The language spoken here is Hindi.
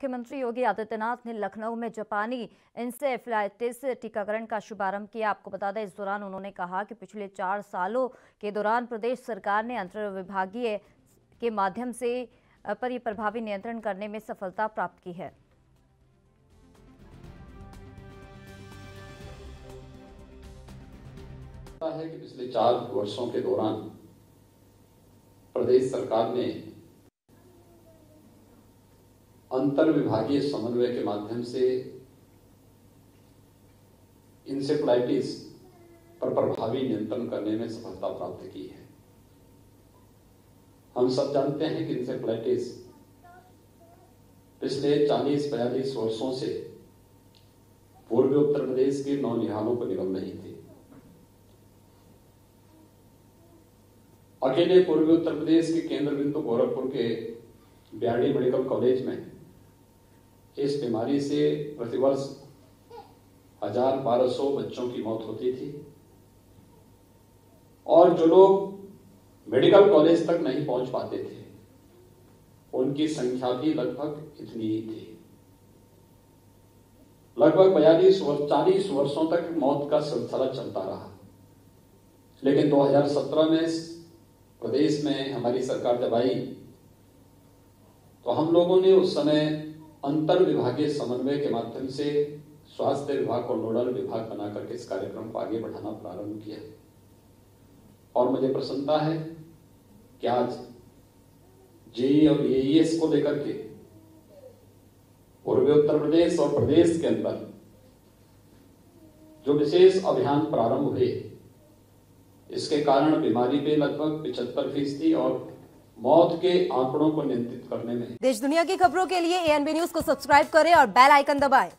मुख्यमंत्री योगी आदित्यनाथ ने लखनऊ में जापानी इंसेफ्लाइटिस टीकाकरण का शुभारंभ किया। आपको बता दें, इस दौरान उन्होंने कहा कि पिछले चार सालों के दौरान प्रदेश सरकार ने अंतर विभागीय के माध्यम से पर प्रभावी नियंत्रण करने में सफलता प्राप्त की है। है कि पिछले चार वर्षों के दौरान प्रदेश सरकार ने अंतर विभागीय समन्वय के माध्यम से इंसेफ्लाइटिस पर प्रभावी नियंत्रण करने में सफलता प्राप्त की है। हम सब जानते हैं कि इंसेफ्लाइटिस पिछले 40-42 वर्षों से पूर्वी उत्तर प्रदेश के नौनिहालों को निगम नहीं थी। अकेले पूर्वी उत्तर प्रदेश के केंद्र बिंदु गोरखपुर के बिहाड़ी मेडिकल कॉलेज में इस बीमारी से प्रतिवर्ष हज़ार बारह सौ बच्चों की मौत होती थी। और जो लोग मेडिकल कॉलेज तक नहीं पहुँच पाते थे, उनकी संख्या भी लगभग इतनी ही थी। लगभग बयालीस वर्ष चालीस वर्षों तक मौत का सिलसिला चलता रहा। लेकिन 2017 में प्रदेश में हमारी सरकार जब आई तो हम लोगों ने उस समय अंतर विभागीय समन्वय के माध्यम से स्वास्थ्य विभाग और नोडल विभाग बना करके इस कार्यक्रम को आगे बढ़ाना प्रारंभ किया और मुझे प्रसन्नता है कि आज जेई और एईएस को लेकर के पूर्वी उत्तर प्रदेश और प्रदेश के अंदर जो विशेष अभियान प्रारंभ हुए, इसके कारण बीमारी पे लगभग पिछहत्तर फ़ीसदी और मौत के आंकड़ों को नियंत्रित करने में। देश दुनिया की खबरों के लिए एएनबी न्यूज़ को सब्सक्राइब करें और बेल आइकन दबाएँ।